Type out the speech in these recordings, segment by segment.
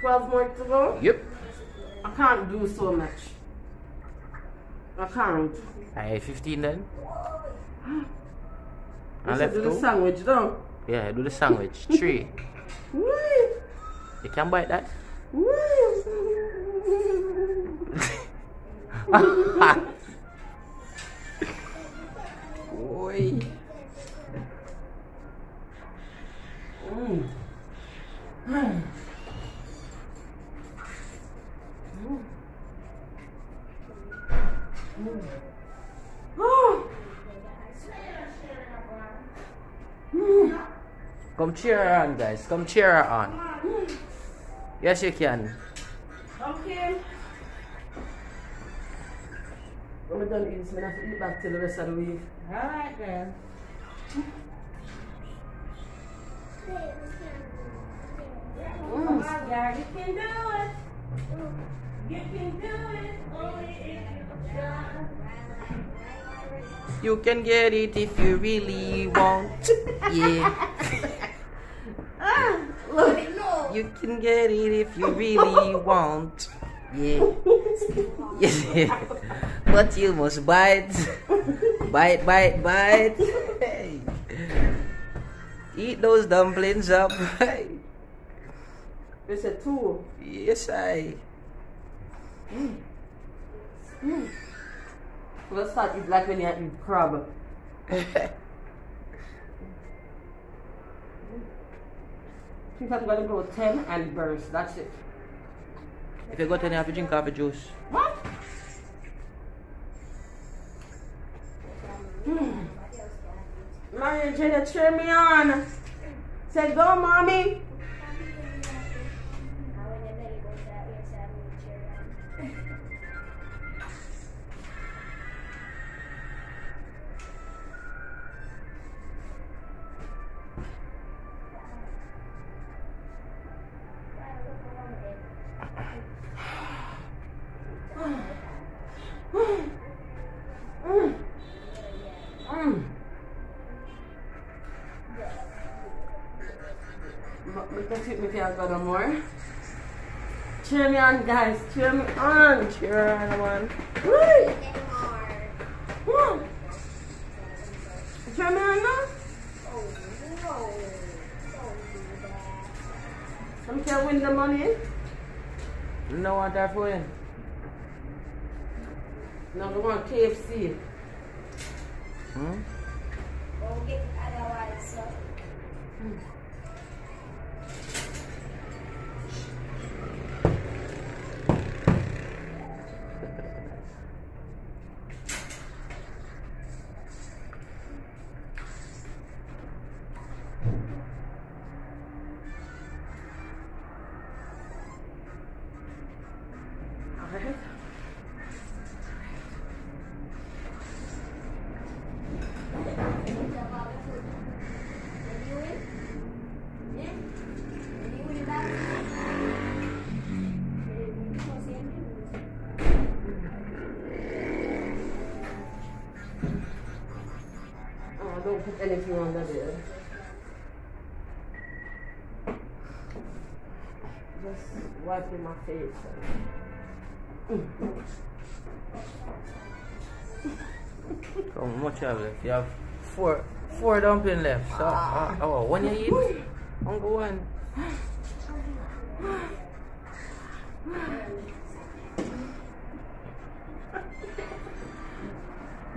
12 more to go? Yep. I can't do so much. I can't. Alright, 15 then. Should left do the sandwich though. Yeah, do the sandwich. Three. You can bite that. cheer her on, guys. Come cheer her on. Yes, you can. Okay. When we're done eating, so we have to eat back till the rest of the week. Alright then. Come on, girl, you can do it. You can do it. Only if you try. You can get it if you really want. Yeah. You can get it if you really want. Yeah. Yeah. But you must bite. Bite, bite, bite. Hey. Eat those dumplings up. It's a two. Yes, I. Mm. Mm. Let's start eat like when you eat crab. I think I'm gonna go 10 and burst. That's it. if you got any, have you drink coffee juice. What? Hmm. Maria Jada, cheer me on. Say, go, mommy. Can take me no more. Cheer me on, guys. Cheer me on. Cheer on, one. Woo! Woo! Cheer me on now. Some can win the money. No that for you. Now we KFC. Put anything under there. Just wiping my face. Come, much you have left? You have four four dumpling left. So, uh, oh, one you eat? Uncle one.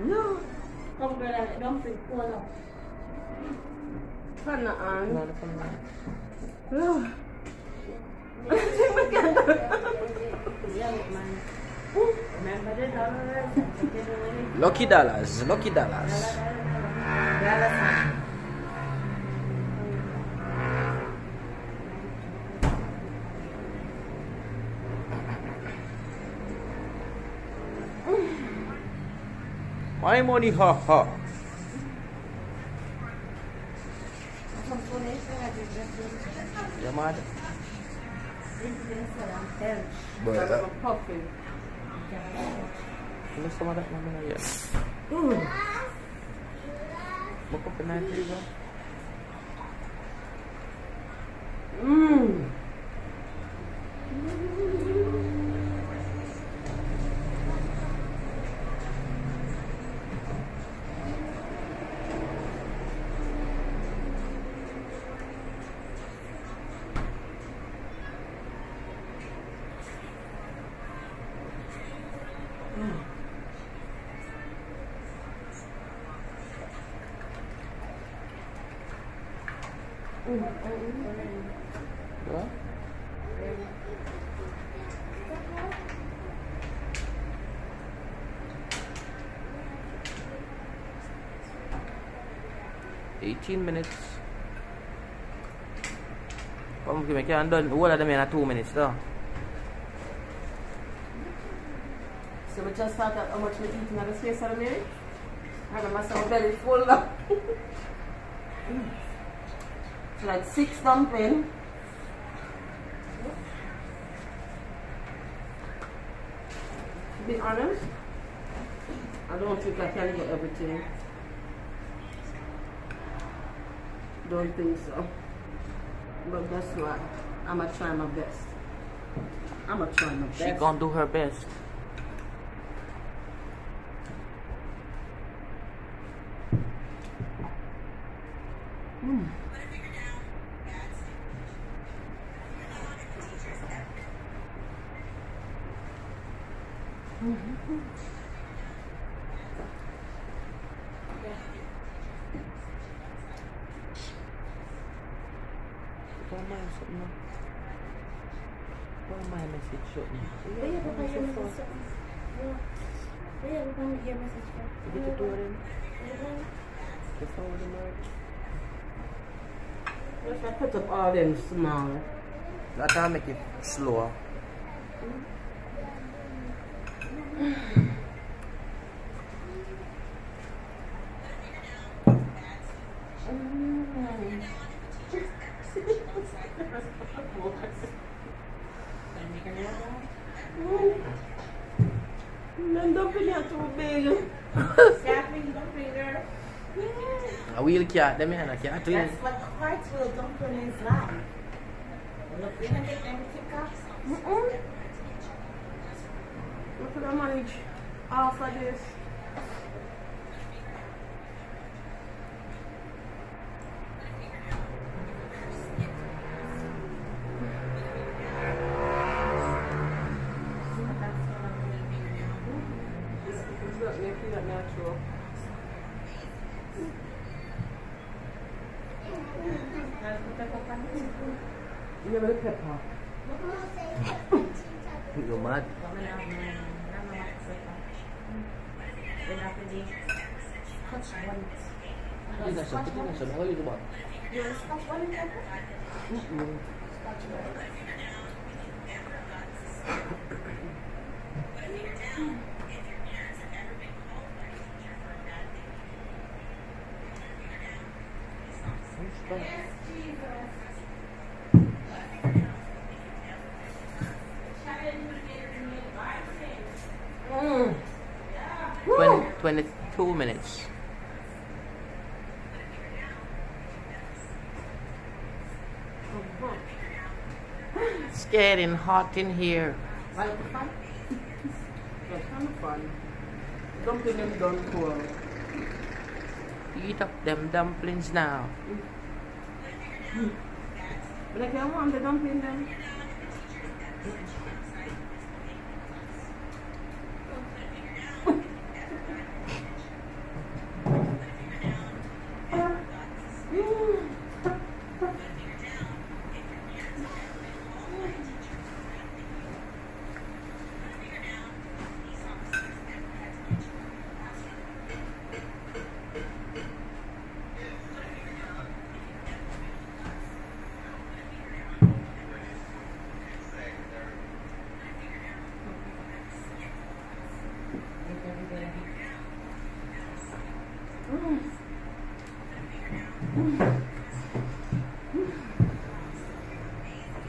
No, Brother, don't on. No, come on. No. Yeah, man. Remember the dollars? Take it away. Lucky dollars, lucky dollars. Dollars. My money, ha ha. You mad? Boy, I'm puffing. ano sa mga naman na yan? Makapin na ito ba? Mm. Eighteen minutes. We can done all of them in two minutes though. So we just found out how much we're eating at the space of a minute. I'm belly full now. so like six dumpling. To be honest, I don't think I can get everything. Don't think so. But guess what? I'ma try my best. I'ma try my best. She gonna do her best. Why am I something? Why am I message something? Where you gonna get your message from? Where you gonna get your message from? You get to do it in Mhm. the phone with the merge. If I put up all them small. That will make it slower. Men dumpling are too big. Daphne dumpling girl. A wheel cat, them here, a cat wheel. That's what Hartsville dumpling is like. Tickets. Look at I manage half of this. It's not making that natural. You never pepper. You mad? You got some, you got some, how you do what? Mm. 22 minutes. It's getting hot in here. Like fun? That's kind of fun. Dumpling done cool. Eat up them dumplings now. But I can't want the dumpling them.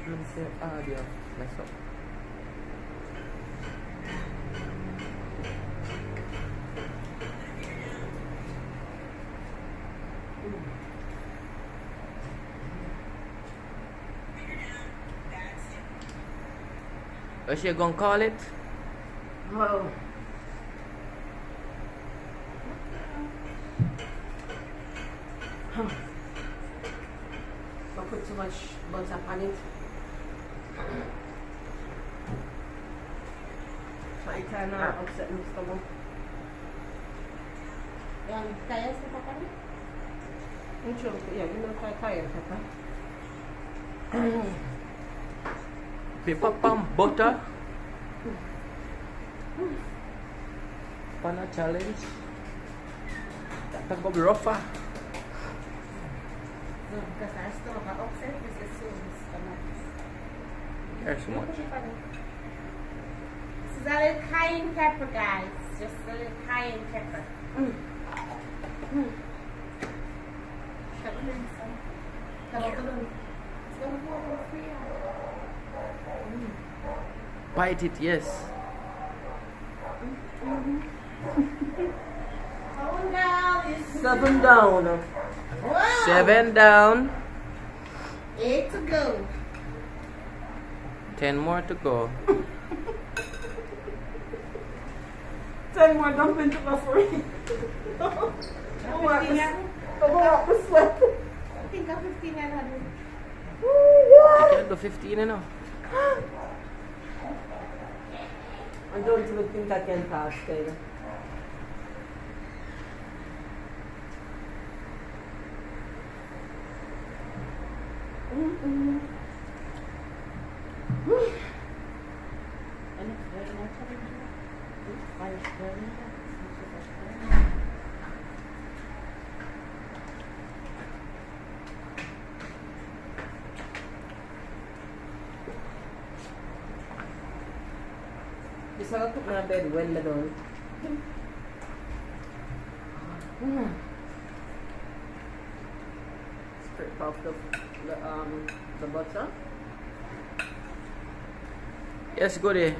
Let me see audio. Mess up. What she gonna call it? Oh. Huh. Don't put too much butter on it. So it kind of upset my stomach. Yang kaya sa papa I'm yeah, you know, if I tire Pepper palm butter. Pana challenge. That can go be rougher. No, because stomach are upset with the souls. There's so much. This is a little cayenne pepper, guys. Just a little cayenne pepper. Mm. Mm. Come on, son. Come on, come on. It's gonna go over for you. Bite it, yes. It's Seven down. Wow. Seven down. Eight to go. Ten more to go. Ten more dump into the free. Come on, come on, the sweat. I think of 15 and 100. You can do 15 you know. I don't even think I can pass Taylor. And it's very natural. Why it's very natural. This one I put my bed well done. Strip off the, the um the butter. Yes, goody.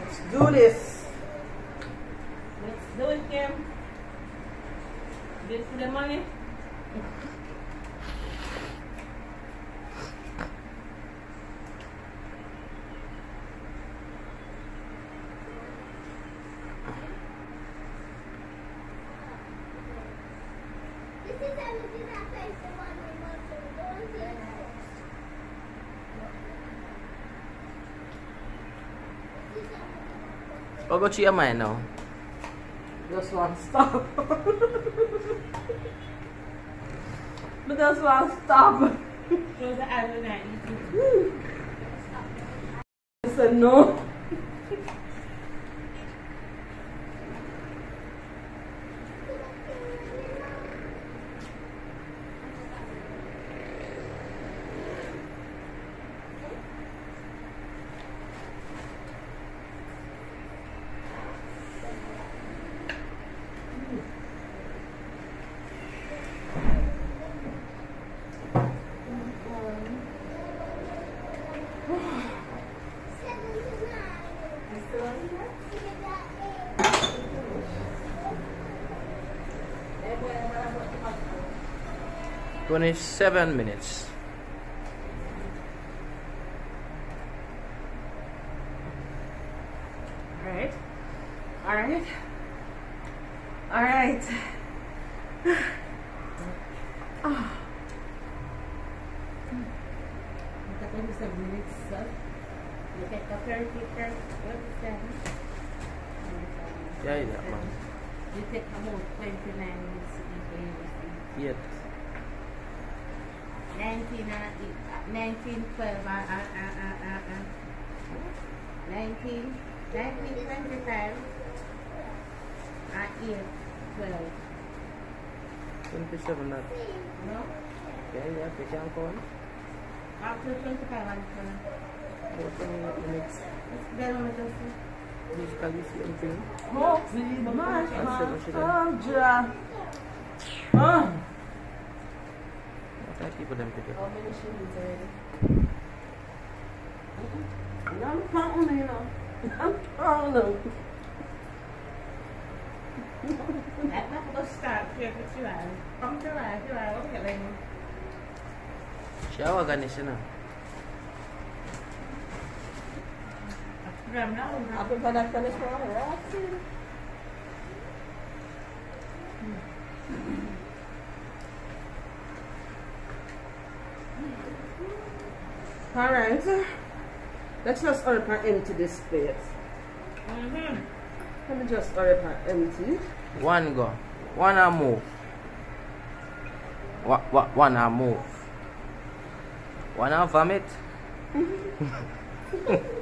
Let's do this. Let's do it, Kim. This for the money. What got you your mind now? Just want to stop. but just want to stop. Close the eyes and I. I said no. Twenty-seven minutes. Alright. Alright. Alright. Look at ah. 27 minutes, so. Look at the very picture. 27. Yeah, yeah. You take about 29 minutes to eat the university. Yet. 19, uh, e- 19, 12, uh, uh, uh, uh, uh, uh. 19, 19, 25, uh, 8, 12. Twenty-seven that. No? Yeah, yeah, we can go on. After 25 and 12. About twenty minutes. Let's get on with this. Basically same thing. Hopefully, my That's seven, she heart Sandra. What I people them to do? How many shillings already? I'm counting, you know. I'm counting. That's not going to start here with you. are. Come to life, you are okay, then. Shower ganish na. Ram now, Happy for that finish for Alright. Let's just hurry up and empty this space. Mm-hmm. Let me just hurry up and empty. One go. Wanna move. What, what, wanna move. Wanna vomit?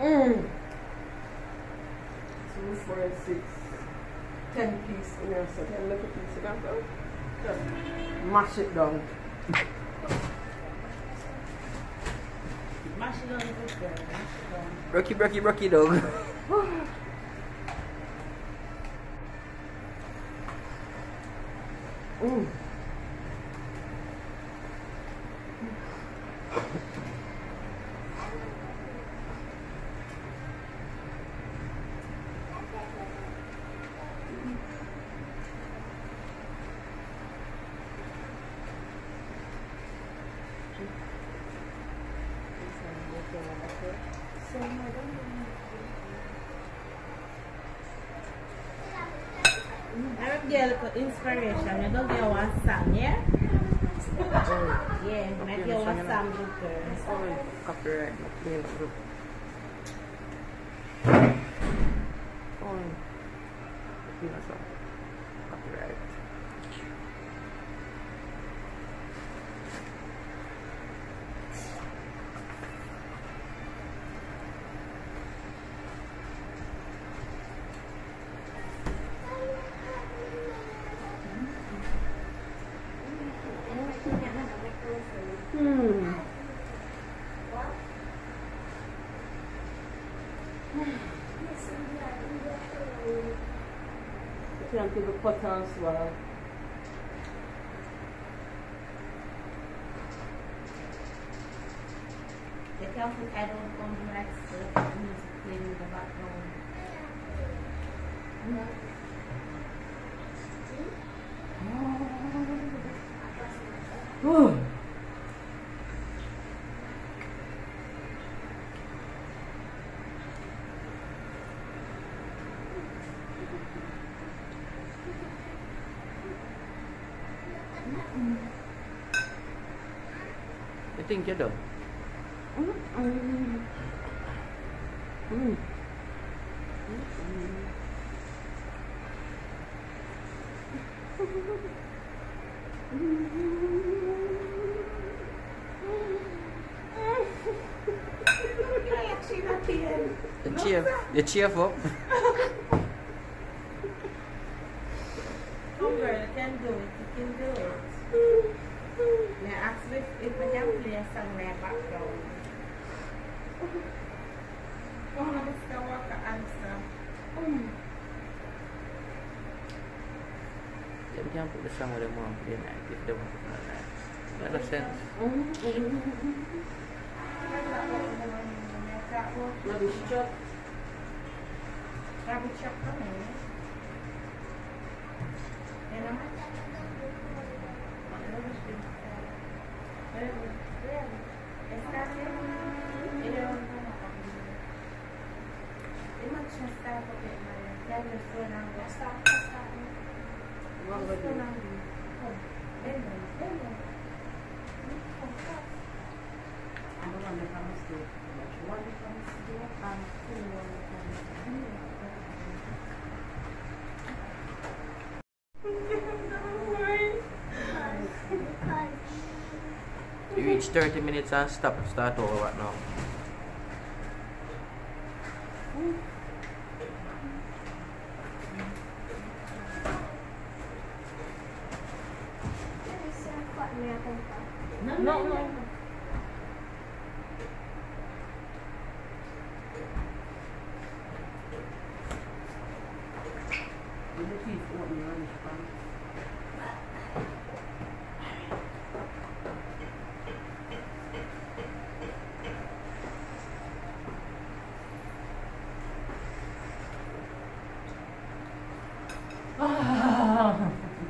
Mm. Two, four, six, ten piece in there, so ten little piece in there. so Just mash it down. Mash it on good girl. Mash it on. Rocky, rocky, rocky dog. Mm. Arab girl for inspiration. You don't get one song, yeah? Yeah, make your one song good girl. Oh, copyright. Clean up. Oh, clean us up. Copyright. Hmm. Can't give a pot on swallow. Be careful I don't come to like stuff music playing in the background. Oh. Think you do? Mm. Mm. You cheer, you cheer up. Come girl, you can do it. You can do it. Now ask me if, if I can play a song in the background. Oh, Mr. Walker answer. Them can put the song with them on play night if they want to play night. That makes sense. Maybe shut. Rabbit shop coming. You know? What would you? I don't want to come to school. You want to come to school? I'm still want to come to You reach 30 minutes and stop, start over right now? No, No, no. The teeth open and span.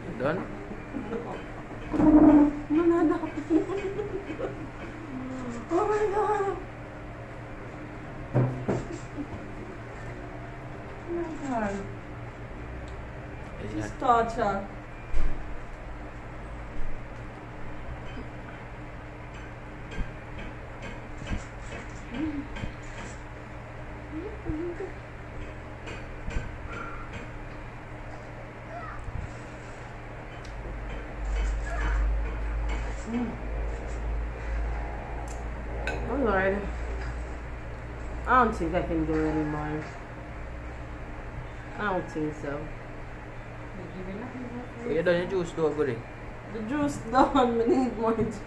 You done? No, no, no. Oh my god. Oh my god. It's torture. Oh Lord. I don't think I can do it anymore. I don't think so. You done your juice though, goody. The juice done. We need more juice.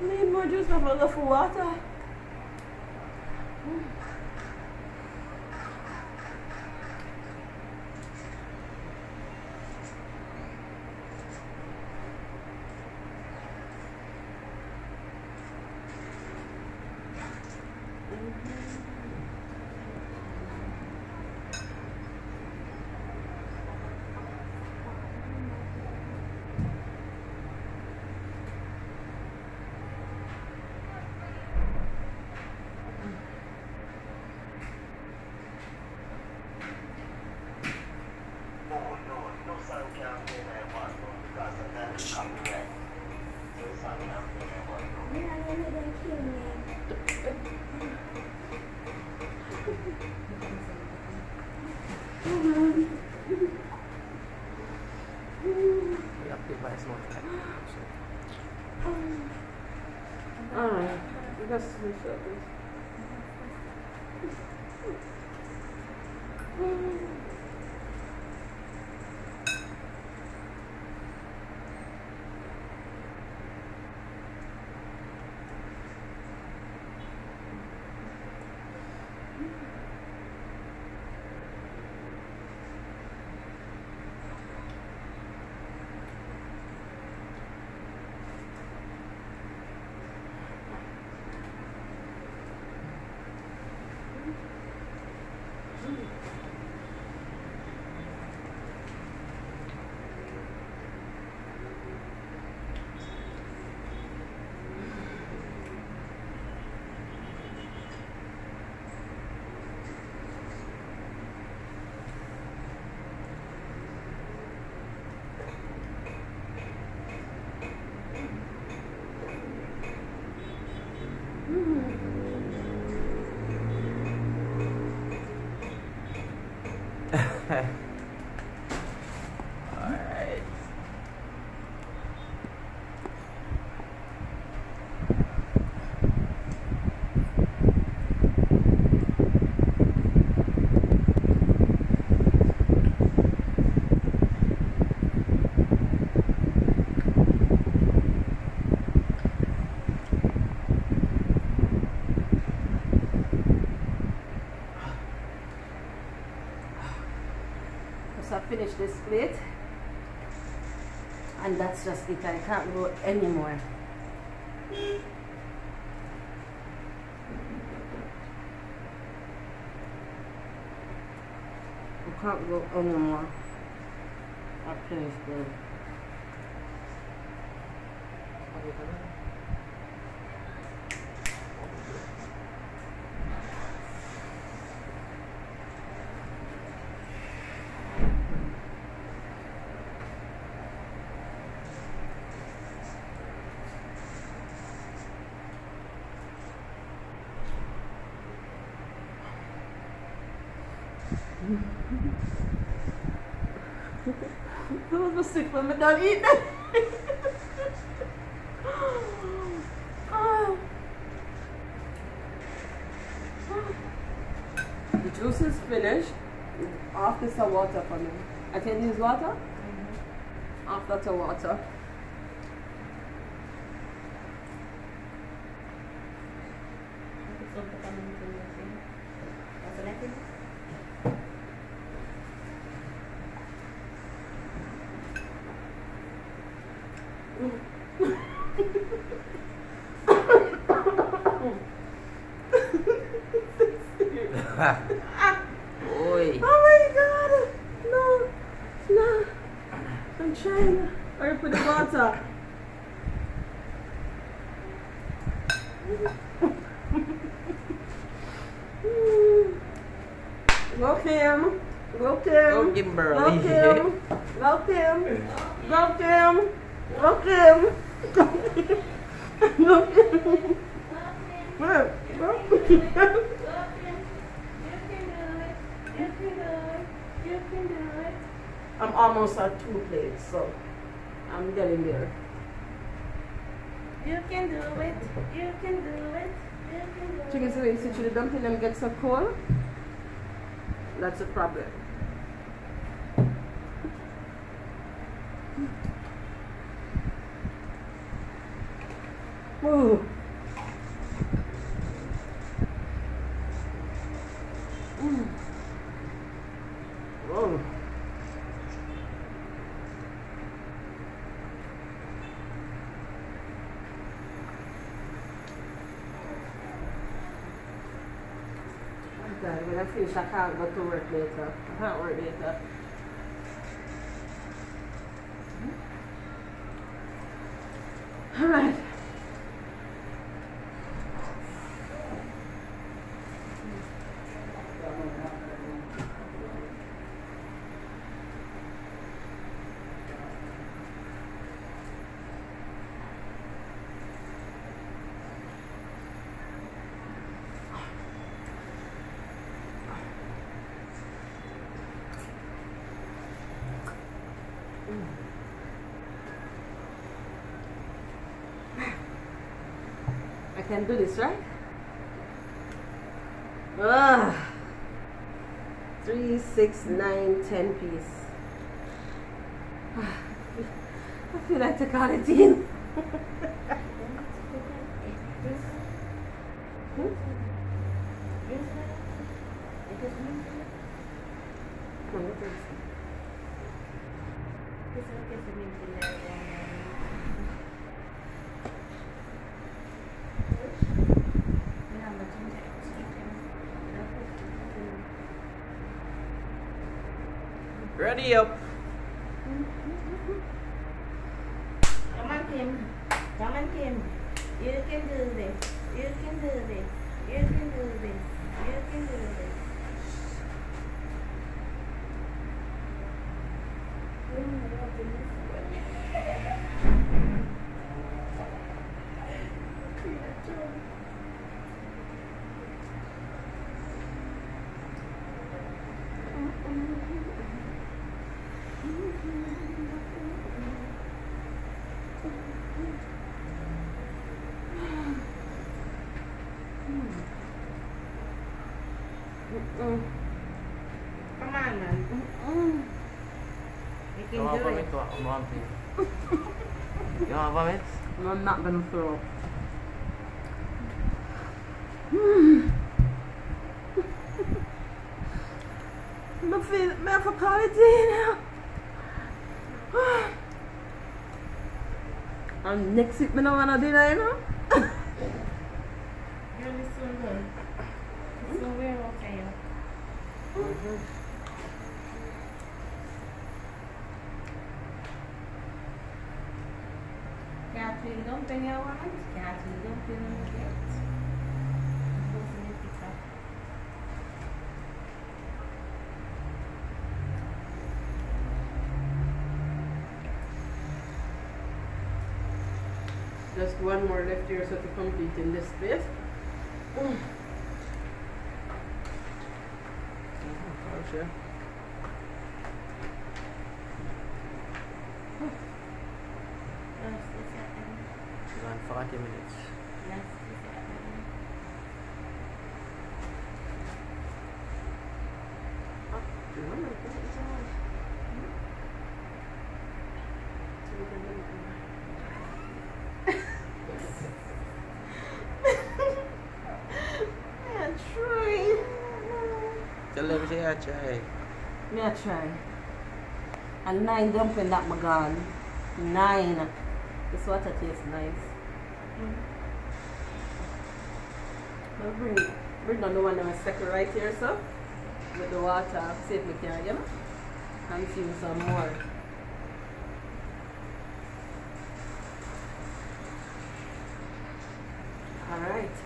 need more juice before I for water. We have to buy some Alright. We got some service. Alright. So I finish this plate. That's just it. I can't go anymore. I can't go anymore. I finished That was sick when I done eating. Ah. The juice is finished. After a water for me. I can use water? Off that a water. Oi. Oh my god! No, no. I'm trying. Hurry put the water. Go Kim. Go Kim. Go Kimberly. Go Kim. Go Kim. Go Kim. Go Kim. Go Kim. Go Go I'm almost at two plates, so I'm getting there. You can do it. You can do it. You can do it. Chicken so you see the dumpling them get so cold. That's a problem. Ooh. Mm. Whoa. God, when I finish, I can't go to work later. I can't work later. All right. I can do this, right? Ugh. Three, six, nine, ten piece. I feel like to call it in. Come on, let's do this. Ready up. Come on, Kim. Come on, Kim. You can do this. You can do this. You can do this. You can do this. Mm. Come on, man. Mm. You You can want do vomit it. or one thing? You want vomit? No, I'm not gonna throw. I feel, I for call it in now. And next week, me no wanna dinner, you know. Really soon done. So we're okay. Catherine, don't bring your one. Catherine, don't bring them yet. Those in the picture. Just one more left here, so to complete in this bit. Mm. Oh, sure. That's the second. Around 40 minutes. That's the second. Yeah, try. Tell them say I try. Me a try. And nine dumpling that my gone. Nine. This water tastes nice. Mm. I'll bring bring down the one that was second right here, so with the water, see if we can, you know, consume some more. All right.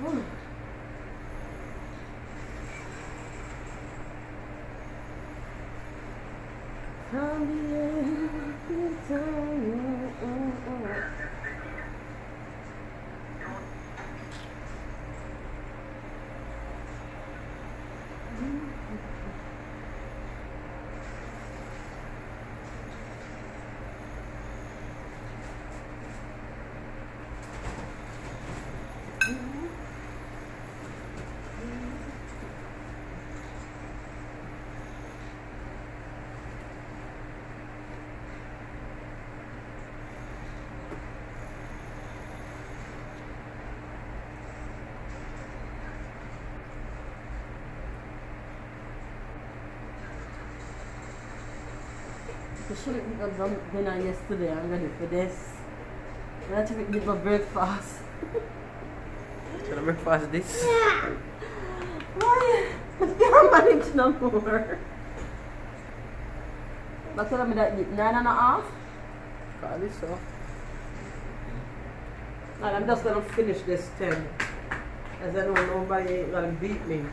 Whew. From the I should have done dinner yesterday. I'm ready for this. I had to eat my breakfast. Should I breakfast this? Why? I can't manage no more. But tell me that nine and a half. This so. And I'm just gonna finish this ten. As I know nobody ain't gonna beat me.